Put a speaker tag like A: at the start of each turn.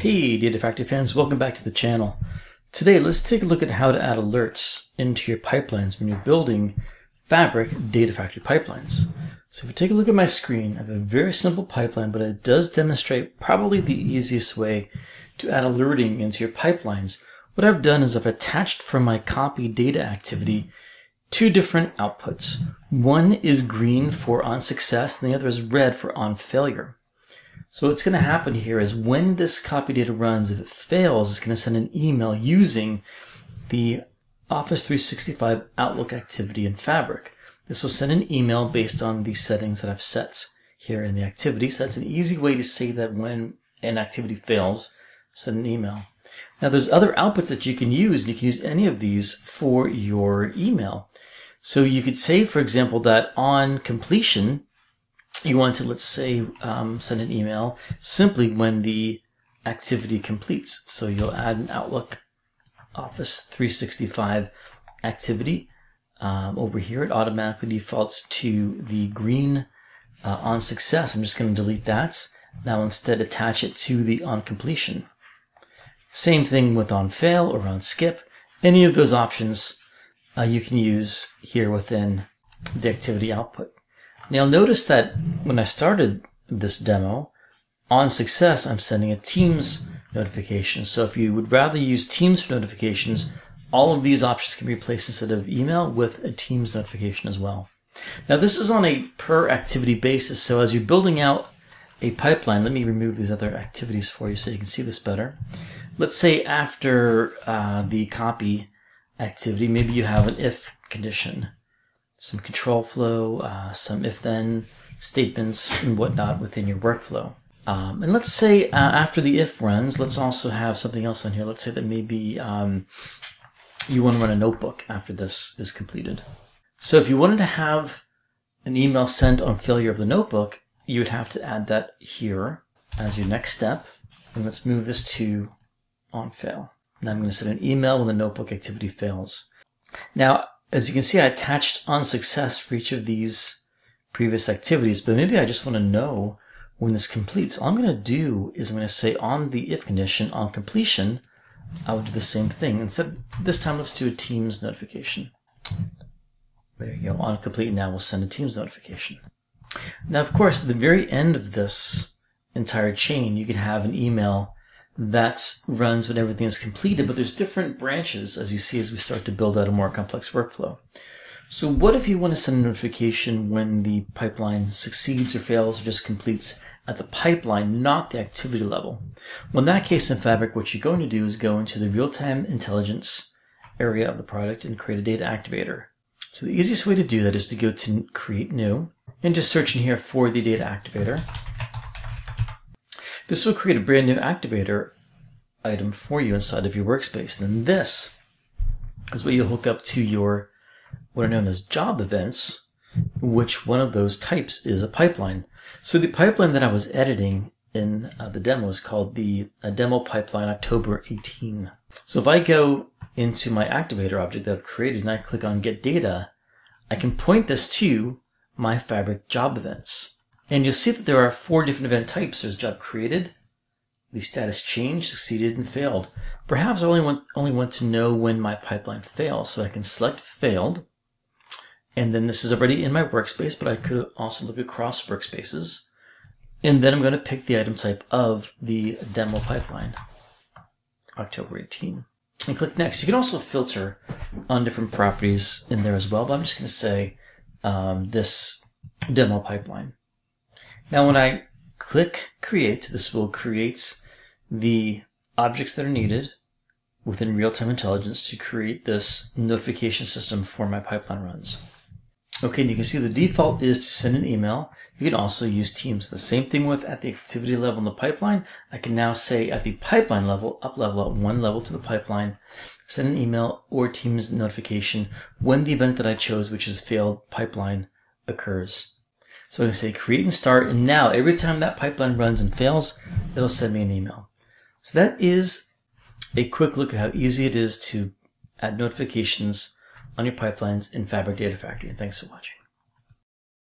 A: Hey Data Factory fans, welcome back to the channel. Today let's take a look at how to add alerts into your pipelines when you're building Fabric Data Factory pipelines. So if you take a look at my screen, I have a very simple pipeline, but it does demonstrate probably the easiest way to add alerting into your pipelines. What I've done is I've attached from my copy data activity two different outputs. One is green for on success and the other is red for on failure. So what's going to happen here is when this copy data runs, if it fails, it's going to send an email using the Office 365 Outlook activity in Fabric. This will send an email based on the settings that I've set here in the activity. So that's an easy way to say that when an activity fails, send an email. Now there's other outputs that you can use. You can use any of these for your email. So you could say, for example, that on completion, you want to, let's say, um, send an email simply when the activity completes. So you'll add an Outlook Office 365 activity. Um, over here, it automatically defaults to the green uh, on success. I'm just going to delete that. Now instead attach it to the on completion. Same thing with on fail or on skip. Any of those options uh, you can use here within the activity output. Now notice that when I started this demo, on success, I'm sending a Teams notification. So if you would rather use Teams for notifications, all of these options can be replaced instead of email with a Teams notification as well. Now this is on a per activity basis. So as you're building out a pipeline, let me remove these other activities for you so you can see this better. Let's say after uh, the copy activity, maybe you have an if condition some control flow, uh, some if-then statements and whatnot within your workflow. Um, and let's say uh, after the if runs, let's also have something else on here. Let's say that maybe um, you want to run a notebook after this is completed. So if you wanted to have an email sent on failure of the notebook, you would have to add that here as your next step. And let's move this to on fail. Now I'm going to send an email when the notebook activity fails. Now, as you can see, I attached on success for each of these previous activities, but maybe I just want to know when this completes. All I'm going to do is I'm going to say on the if condition, on completion, I will do the same thing. Instead, this time let's do a Teams notification. There you go. On complete now we'll send a Teams notification. Now, of course, at the very end of this entire chain, you can have an email that runs when everything is completed, but there's different branches as you see as we start to build out a more complex workflow. So what if you want to send a notification when the pipeline succeeds or fails or just completes at the pipeline, not the activity level? Well, in that case in Fabric, what you're going to do is go into the real-time intelligence area of the product and create a data activator. So the easiest way to do that is to go to create new and just search in here for the data activator. This will create a brand new activator item for you inside of your workspace. And this is what you'll hook up to your what are known as job events, which one of those types is a pipeline. So the pipeline that I was editing in uh, the demo is called the uh, demo pipeline October 18. So if I go into my activator object that I've created and I click on get data, I can point this to my fabric job events. And you'll see that there are four different event types. There's job created, the status changed, succeeded, and failed. Perhaps I only want, only want to know when my pipeline fails. So I can select failed. And then this is already in my workspace, but I could also look across workspaces. And then I'm going to pick the item type of the demo pipeline, October 18. And click next. You can also filter on different properties in there as well, but I'm just going to say um, this demo pipeline. Now when I click create, this will create the objects that are needed within real-time intelligence to create this notification system for my pipeline runs. Okay, and you can see the default is to send an email. You can also use Teams. The same thing with at the activity level in the pipeline. I can now say at the pipeline level, up level at one level to the pipeline, send an email or Teams notification when the event that I chose, which is failed pipeline, occurs. So I'm going to say create and start. And now every time that pipeline runs and fails, it'll send me an email. So that is a quick look at how easy it is to add notifications on your pipelines in Fabric Data Factory. And thanks for watching.